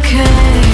I'm